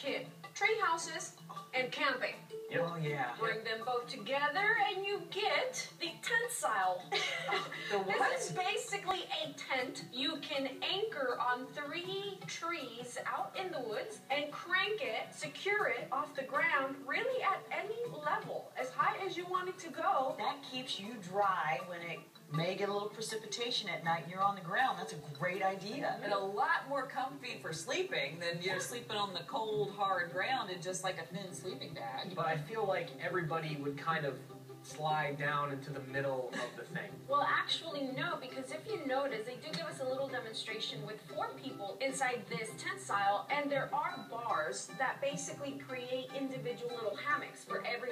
kid. Tree houses and camping. Oh, yeah. Bring them both together and you get the Tentsile. The what? This is basically a tent you can anchor on three trees out in the woods and crank it, secure it off the ground, really at any level, as high as you want it to go. That keeps you dry when it may get a little precipitation at night and you're on the ground. That's a great idea. And a lot more comfy for sleeping than you're sleeping on the cold, hard ground in just like a thin sleeping bag. But I feel like everybody would kind of slide down into the middle of the thing. Well, actually, no, because if you notice, they do give us a little demonstration with four people inside this Tentsile, and there are bars that basically create individual little hammocks for everyone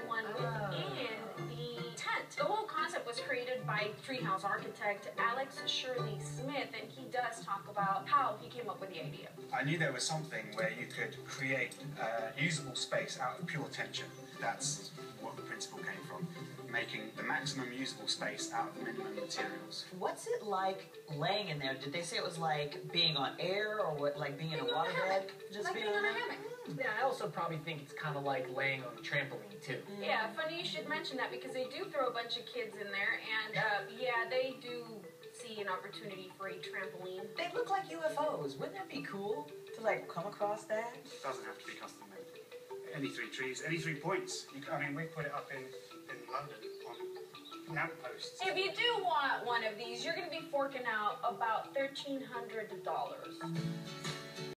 by treehouse architect Alex Shirley Smith, and he does talk about how he came up with the idea. I knew there was something where you could create uh, usable space out of pure tension. That's what the principle came from. Making the maximum usable space out of the minimum materials. What's it like laying in there? Did they say it was like being on air or what, like being in a Being on a waterbed? Just like being being on a there? hammock. Yeah, I also probably think it's kind of like laying on a trampoline too. Yeah, funny you should mention that because they do throw a bunch of kids in there, and uh, yeah, they do see an opportunity for a trampoline. They look like UFOs. Wouldn't that be cool to like come across that? It doesn't have to be custom made. Any three trees, any three points. You, c- I mean, we put it up in, in London on lamp posts. If you do want one of these, you're going to be forking out about $1,300.